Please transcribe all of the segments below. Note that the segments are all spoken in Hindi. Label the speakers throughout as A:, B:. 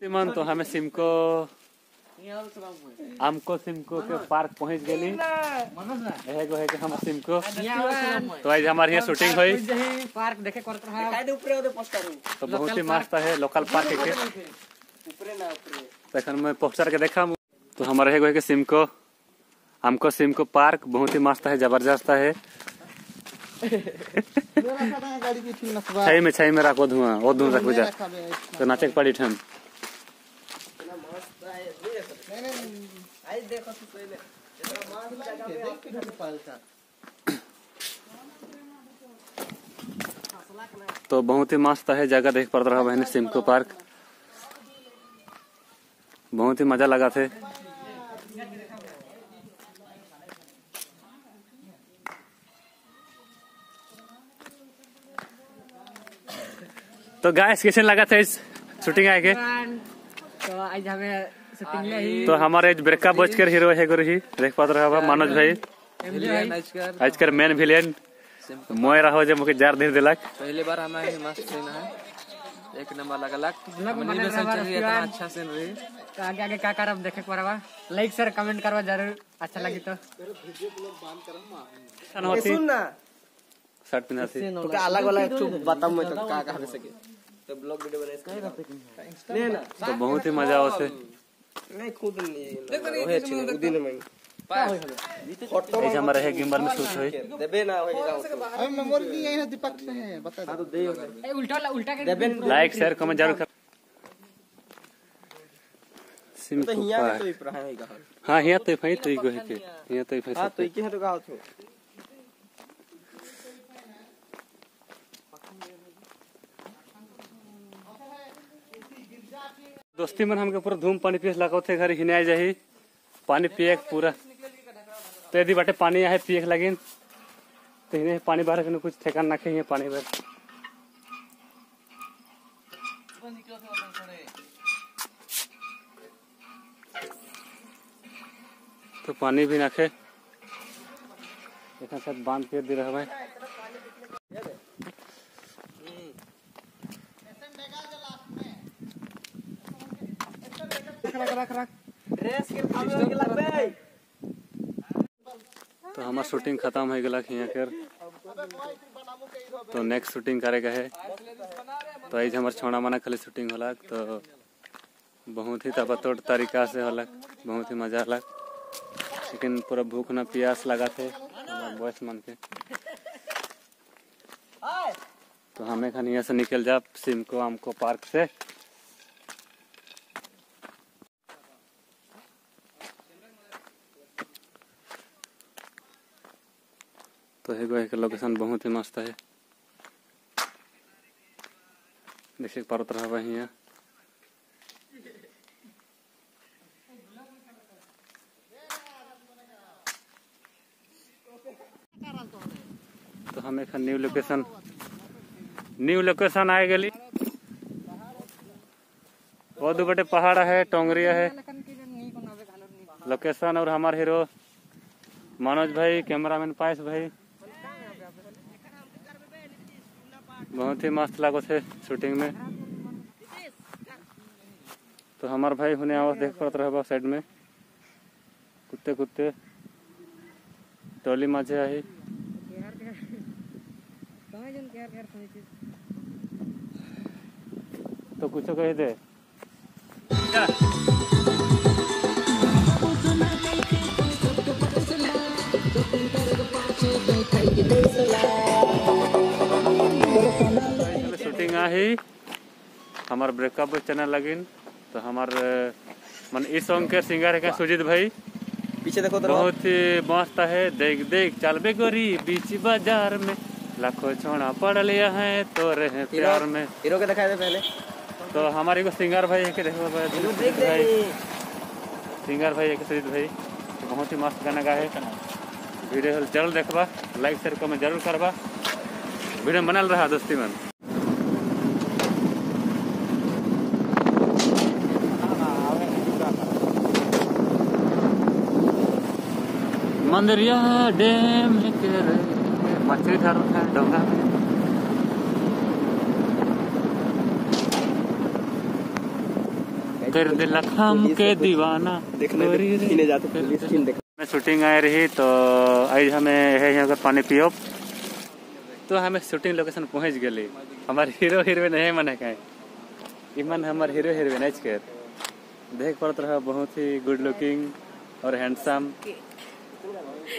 A: तिमन तो हमें सिमको हमको सिमको के पार्क पहुँच गेली एगो है कि हम सिमको। तो आज हमारे यहाँ शूटिंग हुई।
B: पार्क देखे करत रहा।
C: काय दे ऊपर ओदे पोस्टर
A: तो बहुत ही मस्त है लोकल पार्क के
C: ऊपर ना ऊपर
A: तो एखन मैं पोस्टर के देखा तो हमारे एगो है कि सिमको। हमको सिमको पार्क बहुत ही मस्त है ज़बरदस्त है।
D: गाड़ी की ठीक
A: छई में छई में रखो धुआँ और धुआँ रखो जा तो नाचे के पड़ी ठन
C: आई देखो तू पहले
A: तो बहुत ही मस्त है जगह देख पड़ रहा बहन सिमको पार्क। बहुत ही मज़ा लगा थे। तो गाइस कैसे लगा था इस शूटिंग आए के?
B: तो आज हमें
A: तो हमारे ब्रेकअप कर हीरो है गुरु ही देख पा रहा मनोज भाई। आज कर मेन विलेन मोय रहो जे मुके जार धीर दिलक
E: पहली बार हमारे मस्त सीन है। एक नंबर लगलक
B: ब्लॉग
E: हमनी
B: बने
E: में
B: रहा
E: सोचे रही इतना अच्छा सीन रही।
B: तो आगे आगे क्या करब देखे परवा लाइक शेयर कमेंट करवा ज़रूर। अच्छा लगी तो।
C: सुन ना।
A: शर्ट पहना थी
C: तो क्या अलग अलग तू बताऊँ मैं तो का कहा सके तो ब्लॉग वीडियो बना इसका ले ना।
A: तो बहुत ही मज़ा आवत है
C: नहीं खुद नहीं ओहे छी दिन में
A: ऐसे हमारे है गिम्बल में शूट हुई
C: देबे ना होई जाओ
D: अरे मेमोरी की यही दीपक से है बता दो।
C: तो दे
B: ए, उल्टा उल्टा के
C: देबे
A: लाइक शेयर कमेंट ज़रूर कर।
C: सिम तो
A: सिमको
C: हिया तो ही पढ़ा है
A: हाँ यहाँ तो भाई तो ही के। यहाँ तो
C: हाँ तो
A: भाई
C: की है तो कहा तो।
A: दोस्ती मन हमके पूरा धूम पानी पिए लगा थे घर हिने जाही। पानी पिए पूरा। तो यदि बाटे पानी आहे पिए के लगिन तो हिने पानी बाहर के कुछ ठेकान ना के पानी बाहर। तो पानी भी नाखे। एक साथ बाँध के दे रहा भाई
C: ड्रेस के खावे के लगबे
A: तो हमार शूटिंग खत्म हो गया यहाँ कर तो नेक्स्ट शूटिंग करे का है। तो आज हमार छोड़ा माना खाली शूटिंग होला तो बहुत ही तबतोड़ तरीका से होला बहुत ही मज़ा होला लेकिन पूरा भूख ना प्यास लगा थे बॉयस मन के। तो हमें खान यहाँ से निकल जा सिमको आमको पार्क से। एगो एक लोकेशन बहुत ही मस्त है। देखे पारत रहा यहाँ तो हम एक न्यू लोकेशन न्यू लोकेशन आए गली। वो दो बटे पहाड़ है, टोंगरिया है। लोकेशन और हमारे हीरो मनोज भाई कैमरामैन पायस भाई। बहुत ही मस्त लागो थे शूटिंग में। तो हमार भाई हुने आवाज़ देख पड़त रहे साइड में। कुत्ते कुत्ते। टोली माझे आई तो कुछ कह दे। शूटिंग आई हमार ब्रेकअप चैनल लगिन तो हमार मन इस सॉन्ग के सिंगर है सुजीत भाई?
C: पीछे देखो तो
A: बहुत ही मस्त है देख देख चलबे गोरी बीच बाज़ार में। लाखों छोड़ा पड़ लिया है तो रहे प्यार में।
C: हीरो के दिखाए दे पहले।
A: तो हमारे एगो सिंगर भाई है कि देखो भाई सिंगर भाई। है सुजीत भाई? बहुत ही मस्त गाना गाए। वीडियो ज़रूर देखबा लाइक शेयर कमेंट ज़रूर करबा। वीडियो बनल रहा दोस्ती मन मंदिरिया डैम है के रे मछली धर है डोंगा में कर दिला हम के दीवाना
C: देखने
A: गोरी रे।
C: जाते पुलिस किन देख।
A: में शूटिंग आए रही तो आज हमें है यहाँ अगर पानी पियो। तो हमें शूटिंग लोकेशन पहुँच गए हमारे हीरो हीरोइन है मन है इमन हमारे हीरो हीरोइन है कर देख पड़त रहा बहुत ही गुड लुकिंग और हैंडसम
E: है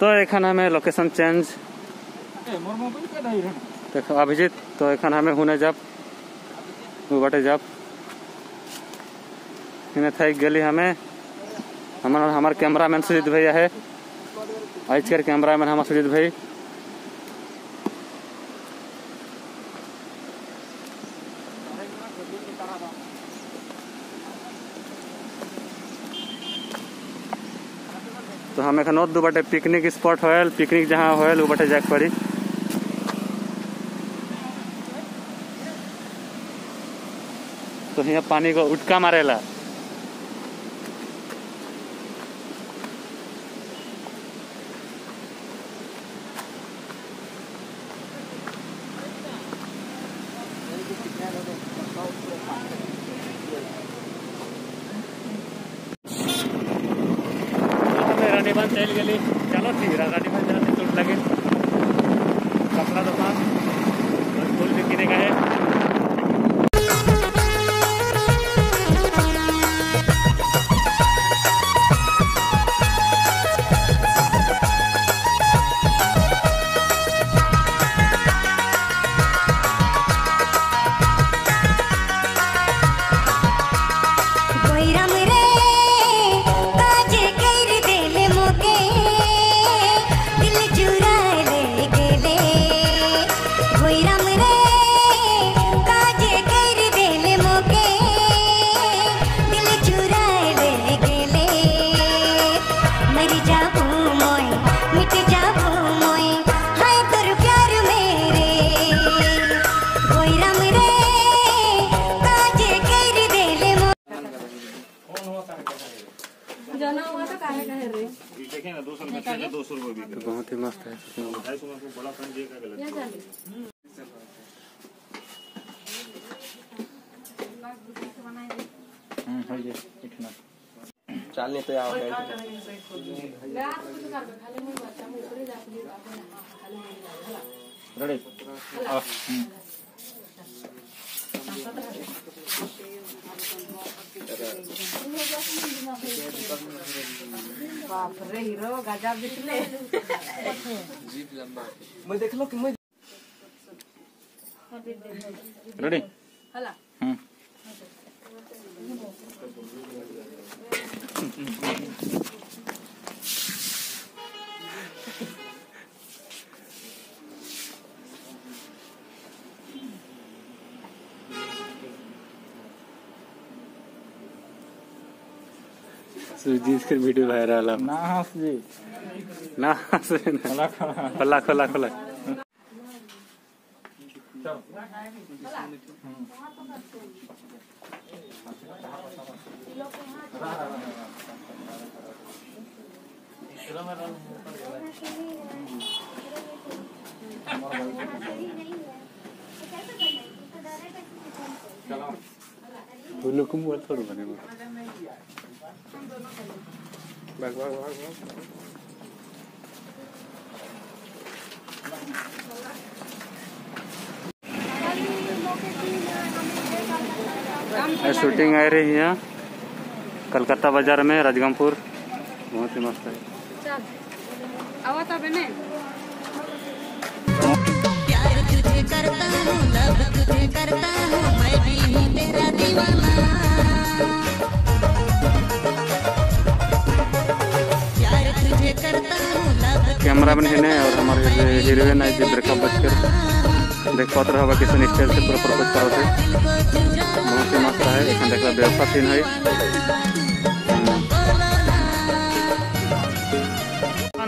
A: तो एखन हमें लोकेशन चेंज अभिजीत तो एखन हमें हुने जब। बाटे जब। इन्हें थक गेली हमें। हमार हमार कैमरामैन सुजीत भैया है। आज के कैमरामैन हमार सुजीत भाई। तो हम एखन दू बाटे पिकनिक स्पॉट होयल पिकनिक जहाँ होयल वो बाटे जाके पड़ी। तो यहाँ पानी को उटका मारेला। हमें बंद चल गई। चलो ठीक है गाड़ी जरा जाने चोट लगे। कपड़ा दुकान और फूल भी किने का है
C: चलने तो यहाँ बैठ
B: बापरे हिरो गजब दिसले
C: मैं देख लो कि मैं
A: रेडी। सुजीत के वीडियो वायरल है
E: ना हंस जी
A: ना हंसे ना। खोला खोला खोला वो लोग को मोबाइल थोड़ा बने
C: भाग भाग भाग भाग
A: शूटिंग आ रही है यहाँ कलकत्ता बाज़ार में राजगमपुर बहुत ही मस्त है
B: आवा तबे ने?
F: प्यार तुझे करता हूँ लव तुझे करता हूँ मैं भी हूँ तेरा दीवाना। प्यार तुझे करता हूँ लव
A: कैमरा मैन है और हमारे जो हीरोइन है जो ब्रेकअप बचकर देख पाते रहा किसी स्टाइल से पूरा प्रपोज करो थे। बहुत ही मस्त है देखला व्यवस्था सीन है।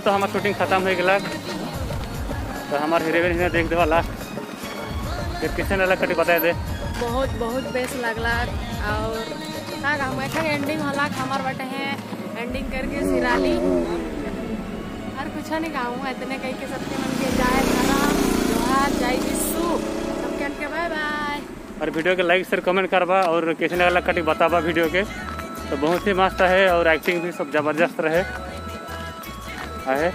A: हम्म। तो हमार शूटिंग खत्म हो गया तो हमार हीरोइन हिने देख देवा लास्ट ये किसे ने कटी बताए दे।
G: बहुत बहुत बेस्ट लगला। और हम एखन एंडिंग होला हमार बटे हैं। एंडिंग करके सिराली। और कुछ नहीं कहूँ इतने कह के सबके मन के जाए धर्म जोहार जय विशु सबके के बाय बाय
A: और वीडियो के लाइक शेयर कमेंट करबा और कैसे लगला कटी बताबा वीडियो के। तो बहुत ही मस्त है और एक्टिंग भी सब ज़बरदस्त रहे। है।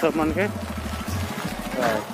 A: सब मन के?